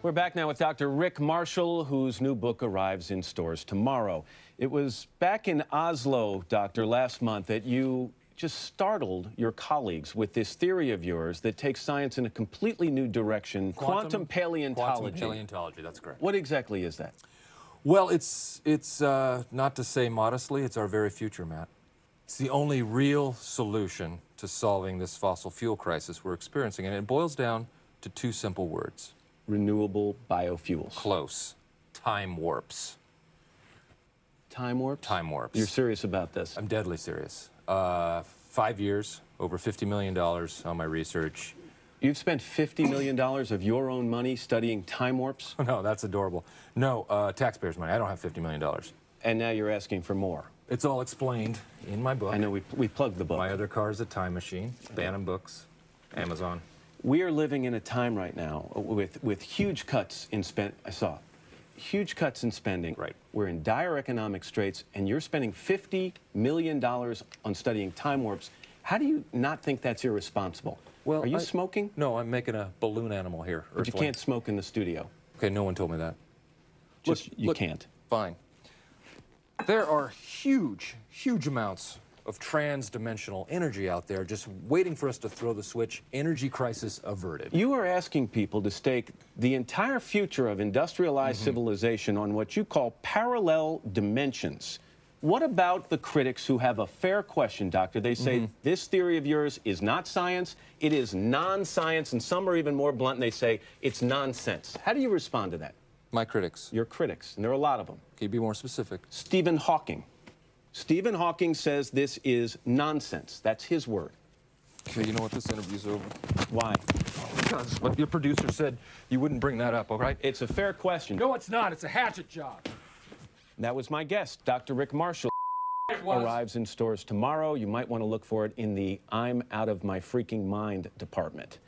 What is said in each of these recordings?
We're back now with Dr. Rick Marshall, whose new book arrives in stores tomorrow. It was back in Oslo, Doctor, last month that you just startled your colleagues with this theory of yours that takes science in a completely new direction quantum, paleontology. Quantum paleontology, that's correct. What exactly is that? Well, it's, it's uh, not to say modestly, it's our very future, Matt. It's the only real solution to solving this fossil fuel crisis we're experiencing, and it boils down to two simple words. Renewable biofuels. Close. Time warps. Time warps? Time warps. You're serious about this? I'm deadly serious. Uh, five years, over $50 million on my research. You've spent $50 million of your own money studying time warps? No, that's adorable. No, uh, taxpayers' money. I don't have $50 million. And now you're asking for more? It's all explained in my book. I know, we, we plugged the book. My other car is a time machine. Bantam Books, Amazon. We are living in a time right now with, with huge cuts in spend. I saw huge cuts in spending. Right. We're in dire economic straits, and you're spending $50 million on studying time warps. How do you not think that's irresponsible? Well, are you I, smoking? No, I'm making a balloon animal here. But you can't smoke in the studio. Okay, no one told me that. Just look, you look, can't. Fine. There are huge, huge amounts of trans-dimensional energy out there just waiting for us to throw the switch. Energy crisis averted. You are asking people to stake the entire future of industrialized mm -hmm. civilization on what you call parallel dimensions. What about the critics who have a fair question, Doctor? They say mm -hmm. this theory of yours is not science, it is non-science, and some are even more blunt and they say it's nonsense. How do you respond to that? My critics. Your critics, and there are a lot of them. Can you be more specific? Stephen Hawking. Stephen Hawking says this is nonsense. That's his word. Okay, you know what? This interview's over. Why? Because what your producer said, you wouldn't bring that up, all right? It's a fair question. No, it's not. It's a hatchet job. That was my guest, Dr. Rick Marshall. Arrives in stores tomorrow. You might want to look for it in the I'm out of my freaking mind department.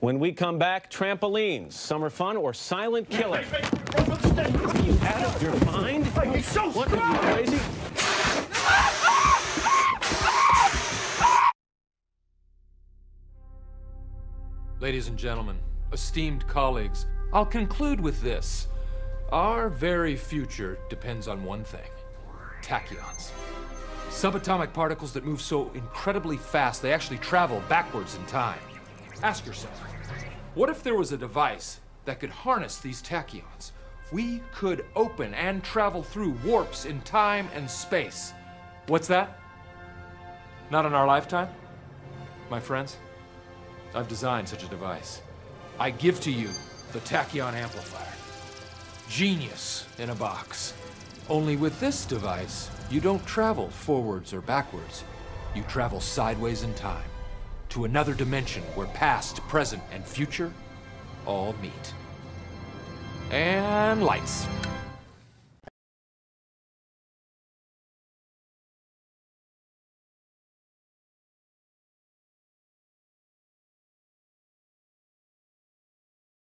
When we come back, trampolines, summer fun, or silent killer. Are you out of your mind? so what, are you crazy? Ladies and gentlemen, esteemed colleagues, I'll conclude with this. Our very future depends on one thing, tachyons. Subatomic particles that move so incredibly fast they actually travel backwards in time. Ask yourself, what if there was a device that could harness these tachyons? We could open and travel through warps in time and space. What's that? Not in our lifetime? My friends, I've designed such a device. I give to you the tachyon amplifier. Genius in a box. Only with this device, you don't travel forwards or backwards. You travel sideways in time to another dimension where past, present, and future all meet. And lights.